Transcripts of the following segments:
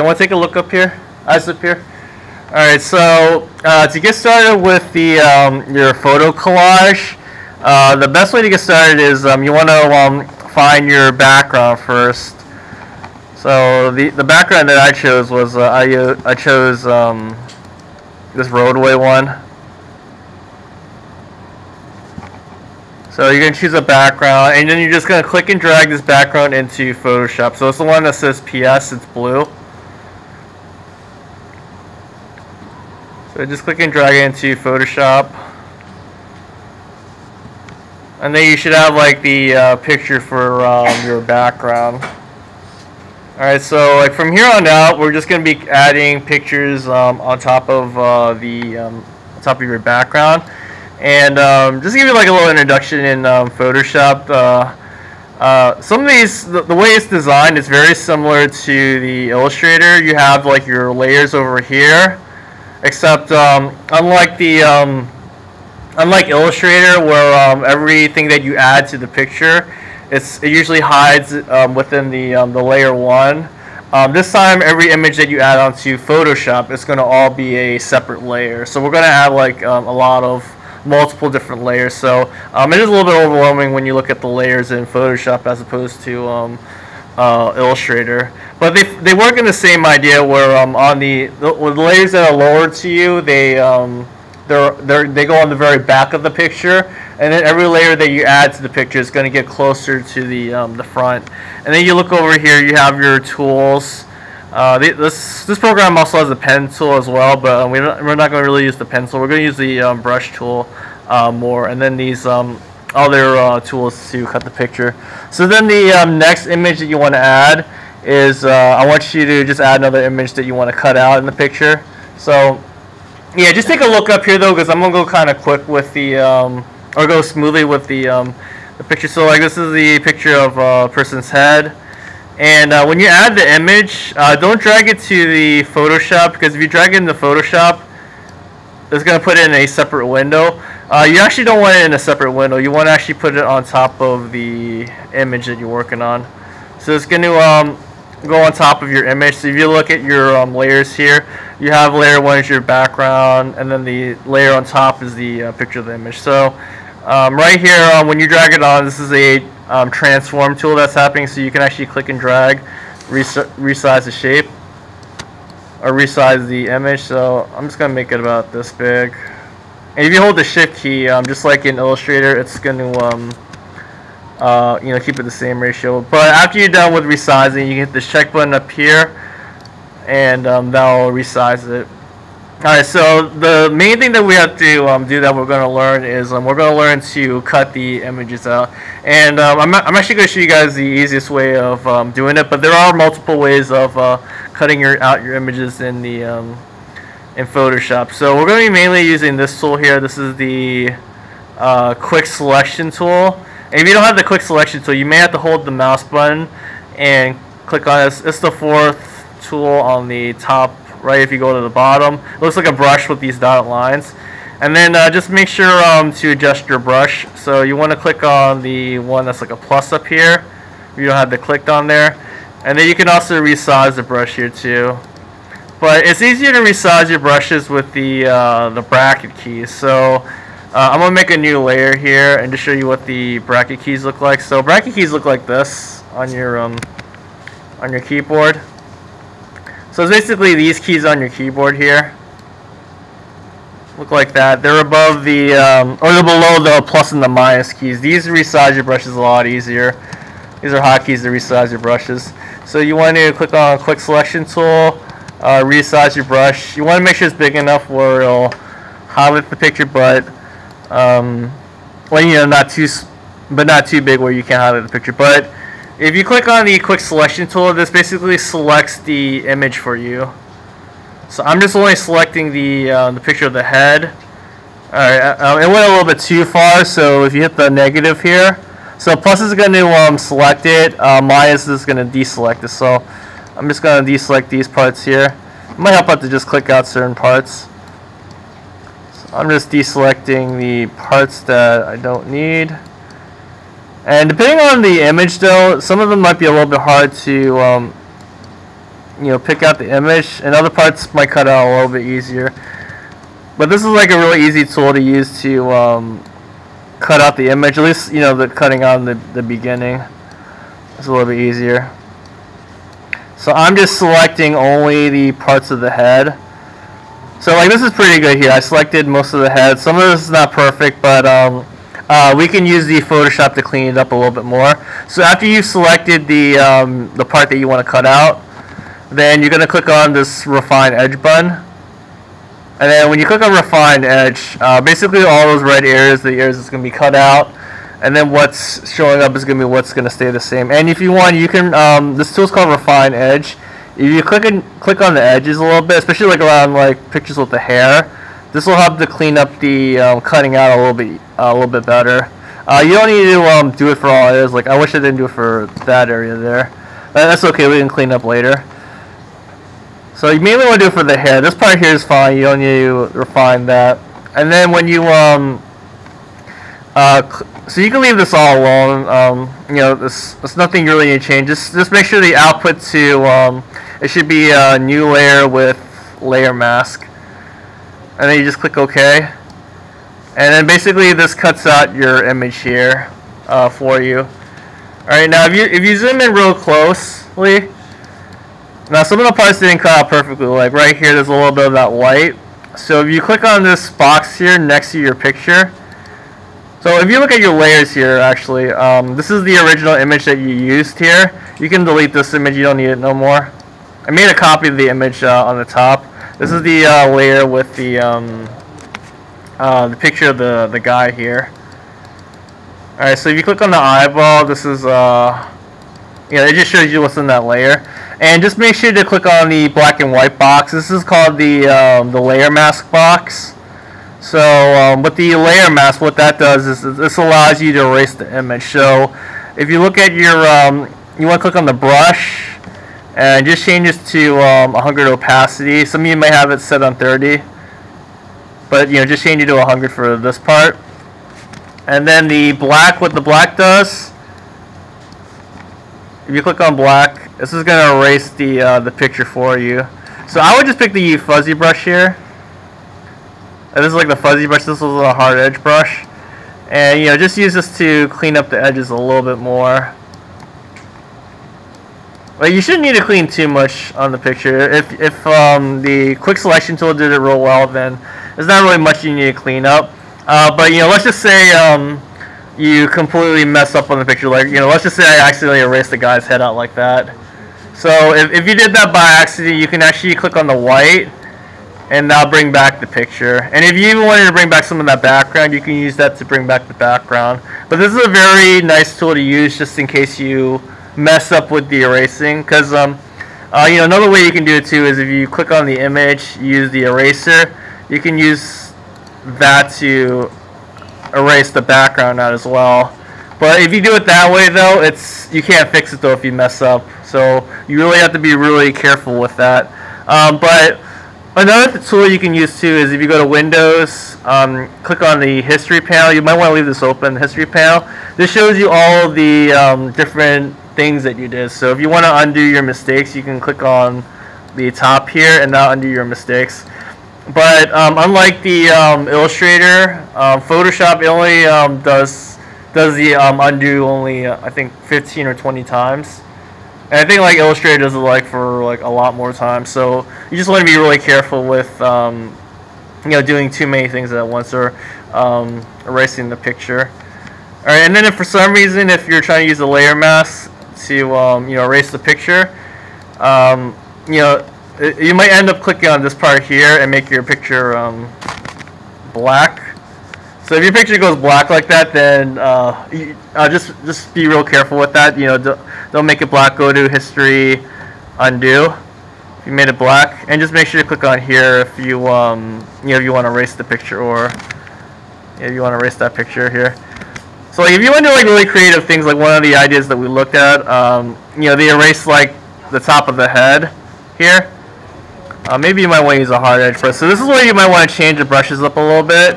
You want to take a look up here? Eyes up here. All right. So uh, to get started with the um, your photo collage, uh, the best way to get started is um, you want to um, find your background first. So the the background that I chose was uh, I I chose um, this roadway one. So you're gonna choose a background, and then you're just gonna click and drag this background into Photoshop. So it's the one that says PS. It's blue. So just click and drag it into Photoshop. And then you should have like the uh, picture for um, your background. Alright, so like from here on out, we're just going to be adding pictures um, on top of uh, the um, top of your background. And um, just give you like a little introduction in um, Photoshop, uh, uh, some of these, the, the, way it's designed is very similar to the Illustrator. You have like your layers over here except um, unlike the um, unlike Illustrator, where um, everything that you add to the picture, it's it usually hides um, within the um, the layer one. Um, this time, every image that you add onto Photoshop is going to all be a separate layer. So we're going to add like a lot of multiple different layers. So it is a little bit overwhelming when you look at the layers in Photoshop as opposed to uh, Illustrator. But they, they work in the same idea where um, on the, the, the layers that are lower to you, they um, they're, they're, they go on the very back of the picture, and then every layer that you add to the picture is going to get closer to the um, the front. And then you look over here, you have your tools. Uh, this this program also has a pen tool as well, but um, we're not, we're not going to really use the pencil. We're going to use the um, brush tool uh, more, and then these um, other uh, tools to cut the picture. So then the um, next image that you want to add is uh, I want you to just add another image that you want to cut out in the picture. So yeah, just take a look up here though because I'm going to go kind of quick with the, um, or go smoothly with the, um, the picture. So like this is the picture of a person's head. And uh, when you add the image, uh, don't drag it to the Photoshop because if you drag it into Photoshop, it's going to put it in a separate window. Uh, you actually don't want it in a separate window. You want to actually put it on top of the image that you're working on. So it's going to um, go on top of your image. So if you look at your um, layers here, you have layer one is your background, and then the layer on top is the uh, picture of the image. So um, right here, um, when you drag it on, this is a um, transform tool that's happening. So you can actually click and drag, resize the shape, or resize the image. So I'm just going to make it about this big. And if you hold the shift key, um, just like in Illustrator, it's going to um, uh, you know keep it the same ratio. But after you're done with resizing, you hit this check button up here, and um, that'll resize it. Alright, so the main thing that we have to um, do that we're going to learn is um, we're going to learn to cut the images out. And um, I'm, I'm actually going to show you guys the easiest way of doing it, but there are multiple ways of uh, cutting your, out your images in the in Photoshop. So we're going to be mainly using this tool here. This is the uh, quick selection tool. And if you don't have the quick selection tool, you may have to hold the mouse button and click on this. It's the fourth tool on the top right if you go to the bottom. It looks like a brush with these dotted lines. And then uh, just make sure um, to adjust your brush. So you want to click on the one that's like a plus up here. You don't have it clicked on there. And then you can also resize the brush here too. But it's easier to resize your brushes with the, uh, the bracket keys. So uh, I'm to make a new layer here and just show you what the bracket keys look like. So bracket keys look like this on your, um, on your keyboard. So it's basically these keys on your keyboard here. Look like that. They're above the, um, or they're below the plus and the minus keys. These resize your brushes a lot easier. These are hotkeys to resize your brushes. So you want to click on quick selection tool uh, resize your brush. You want to make sure it's big enough where it'll highlight the picture, but um, well, you know, not too, but not too big where you can't highlight the picture. But if you click on the quick selection tool, this basically selects the image for you. So I'm just only selecting the uh, the picture of the head. Alright, uh, it went a little bit too far, so if you hit the negative here, so plus is going to um, select it, uh, minus is going to deselect it. So I'm just going to deselect these parts here. It might help out to just click out certain parts. So I'm just deselecting the parts that I don't need. And depending on the image though, some of them might be a little bit hard to um, you know pick out the image, and other parts might cut out a little bit easier. But this is like a really easy tool to use to um, cut out the image. At least you know the cutting out in the the beginning. It's a little bit easier. So I'm just selecting only the parts of the head. So like this is pretty good here. I selected most of the head. Some of this is not perfect, but um, uh, we can use the Photoshop to clean it up a little bit more. So after you've selected the, um, the part that you want to cut out, then you're going to click on this Refine Edge button. And then when you click on Refine Edge, uh, basically all those red areas, the areas that's going to be cut out, and then what's showing up is going to be what's going to stay the same. And if you want, you can, um, this tool is called Refine Edge. If you click, and click on the edges a little bit, especially like around like pictures with the hair, this will help to clean up the um, cutting out a little bit uh, a little bit better. Uh, you don't need to um, do it for all areas. Like I wish I didn't do it for that area there. But that's okay. We can clean up later. So you mainly want to do it for the hair. This part here is fine. You don't need to refine that. And then when you um uh so you can leave this all alone. Um, you know, this there's nothing really to change. Just just make sure the output to um it should be a new layer with layer mask and then you just click OK. And then basically this cuts out your image here uh, for you. Alright, now if you if you zoom in real closely, now some of the parts didn't cut out perfectly, like right here there's a little bit of that white. So if you click on this box here next to your picture, so if you look at your layers here actually, um, this is the original image that you used here. You can delete this image, you don't need it no more. I made a copy of the image uh, on the top. This is the uh, layer with the um, uh, the picture of the the guy here. All right, so if you click on the eyeball, this is uh, yeah, it just shows you what's in that layer. And just make sure to click on the black and white box. This is called the um, the layer mask box. So um, with the layer mask, what that does is this allows you to erase the image. So if you look at your, um, you want to click on the brush and just change this to um, 100 opacity. Some of you may have it set on 30, but you know just change it to 100 for this part. And then the black, what the black does, if you click on black, this is going to erase the uh, the picture for you. So I would just pick the fuzzy brush here. This is like the fuzzy brush. This was a hard edge brush. And you know, just use this to clean up the edges a little bit more. Well, you shouldn't need to clean too much on the picture. If, if um, the quick selection tool did it real well, then there's not really much you need to clean up. Uh, but, you know, let's just say um, you completely mess up on the picture. Like, you know, let's just say I accidentally erased the guy's head out like that. So if, if you did that by accident, you can actually click on the white and that'll bring back the picture. And if you even wanted to bring back some of that background, you can use that to bring back the background. But this is a very nice tool to use just in case you mess up with the erasing because um, uh, you know another way you can do it too is if you click on the image use the eraser you can use that to erase the background out as well but if you do it that way though it's you can't fix it though if you mess up so you really have to be really careful with that um, but Another tool you can use too is if you go to Windows, um, click on the History panel. You might want to leave this open, the History panel. This shows you all the um, different things that you did. So if you want to undo your mistakes, you can click on the top here and now undo your mistakes. But um, unlike the um, Illustrator, um, Photoshop only um, does does the undo only uh, I think 15 or 20 times. And I think like Illustrator does it like for like a lot more time. So you just want to be really careful with um, you know doing too many things at once or um, erasing the picture. All right, and then if for some reason if you're trying to use a layer mask, to um, you know erase the picture, um, you know you might end up clicking on this part here and make your picture um, black. So if your picture goes black like that, then uh, you, uh, just just be real careful with that. You know, don't, make it black. Go to history, undo. If you made it black, and just make sure to click on here if you um, you know if you want to erase the picture or if you want to erase that picture here. So like, if you want to like really creative things, like one of the ideas that we looked at, um, you know, they erase like the top of the head here. Uh, maybe you might want to use a hard edge brush. So this is where you might want to change the brushes up a little bit.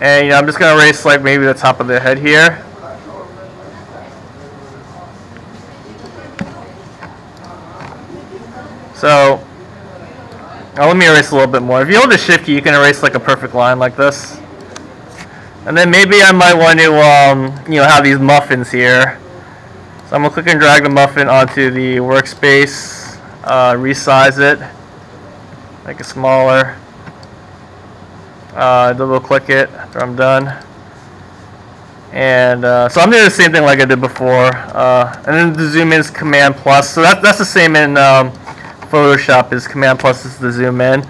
And you know, I'm just going to erase like maybe the top of the head here. So now let me erase a little bit more. If you hold the shift key, you can erase like a perfect line like this. And then maybe I might want to, um, you know, have these muffins here. So I'm going to click and drag the muffin onto the workspace, uh, resize it, make it smaller. Uh, double click it after I'm done. And uh, so I'm doing the same thing like I did before. Uh, and then the zoom in is Command plus. So that, that's the same in um, Photoshop is Command plus is the zoom in.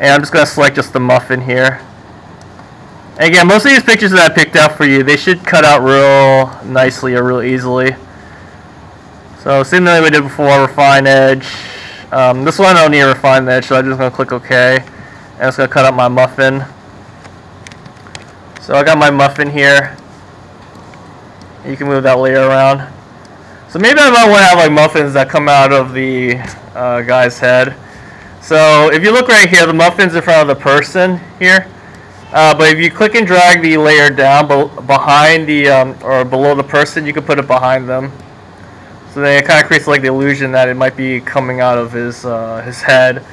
And I'm just going to select just the muffin here. And again, most of these pictures that I picked out for you, they should cut out real nicely or real easily. So same thing we did before, refine edge. Um, this one I don't need to refine edge, so I'm just going to click OK. And it's going to cut out my muffin. So I got my muffin here. You can move that layer around. So maybe I might want to have like muffins that come out of the uh, guy's head. So if you look right here, the muffin's in front of the person here. Uh, but if you click and drag the layer down be behind the um, or below the person, you can put it behind them. So then it kind of creates like the illusion that it might be coming out of his uh, his head.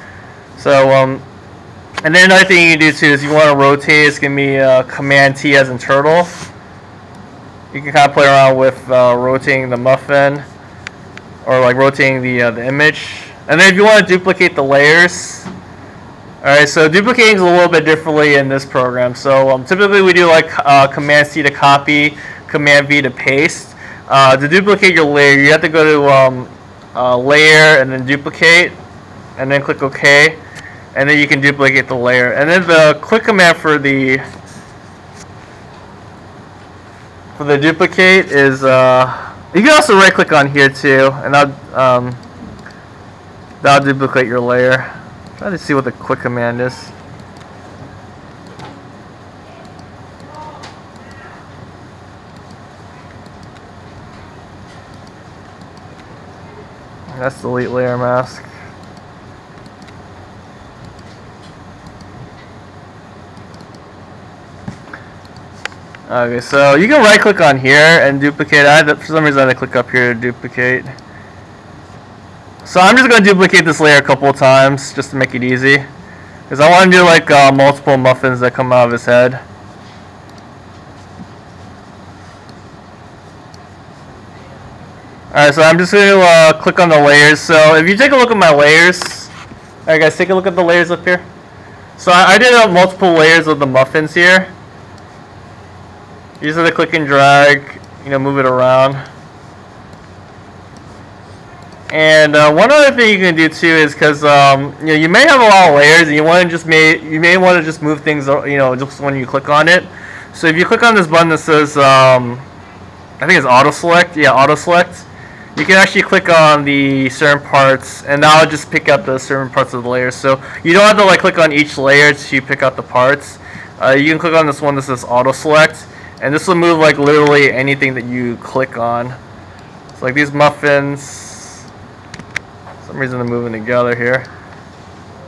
So um, and then another thing you can do too is you want to rotate. It's gonna be uh, Command T as in turtle. You can kind of play around with uh, rotating the muffin or like rotating the uh, the image. And then if you want to duplicate the layers, Alright, so duplicating is a little bit differently in this program. So um, typically we do like uh, Command C to copy, Command V to paste. Uh, to duplicate your layer, you have to go to um, uh, Layer and then Duplicate, and then click OK, and then you can duplicate the layer. And then the quick command for the for the duplicate is uh, you can also right click on here too, and I'll. um, that'll duplicate your layer. Try to see what the quick command is. That's delete layer mask. Okay, so you can right click on here and duplicate. I for some reason I had to click up here to duplicate. So I'm just going to duplicate this layer a couple of times just to make it easy. Because I want to do like uh, multiple muffins that come out of his head. Alright, so I'm just going to uh, click on the layers. So if you take a look at my layers, alright guys, take a look at the layers up here. So I, I did uh, multiple layers of the muffins here. You just to click and drag, you know, move it around. And uh, one other thing you can do too is because um, you know you may have a lot of layers and you want to just may you may want to just move things you know just when you click on it. So if you click on this button that says um, I think it's auto select, yeah auto select. You can actually click on the certain parts and that'll just pick up the certain parts of the layer. So you don't have to like click on each layer to pick out the parts. Uh, you can click on this one that says auto select and this will move like literally anything that you click on. So like these muffins some reason they're moving together here.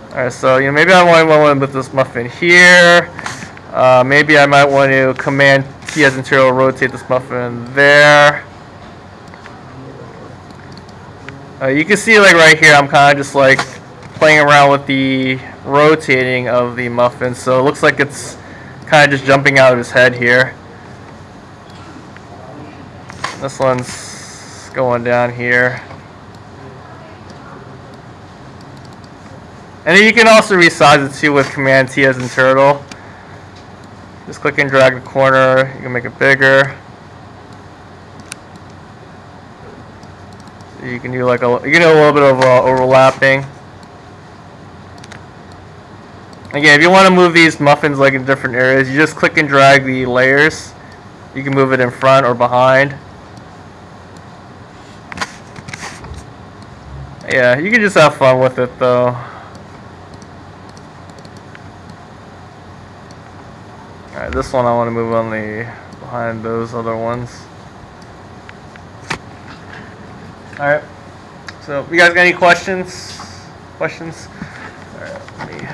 Alright, so you know, maybe I might want to put this muffin here. Uh, maybe I might want to command T as interior rotate this muffin there. Uh, you can see like right here I'm kind of just like playing around with the rotating of the muffin so it looks like it's kind of just jumping out of his head here. This one's going down here. And then you can also resize it too with Command T as in turtle. Just click and drag the corner, you can make it bigger. So you can do like a you can do a little bit of uh, overlapping. Again, if you want to move these muffins like in different areas, you just click and drag the layers. You can move it in front or behind. Yeah, you can just have fun with it though. Alright, this one I want to move on the behind those other ones. Alright. So, you guys got any questions? Questions? Alright, let me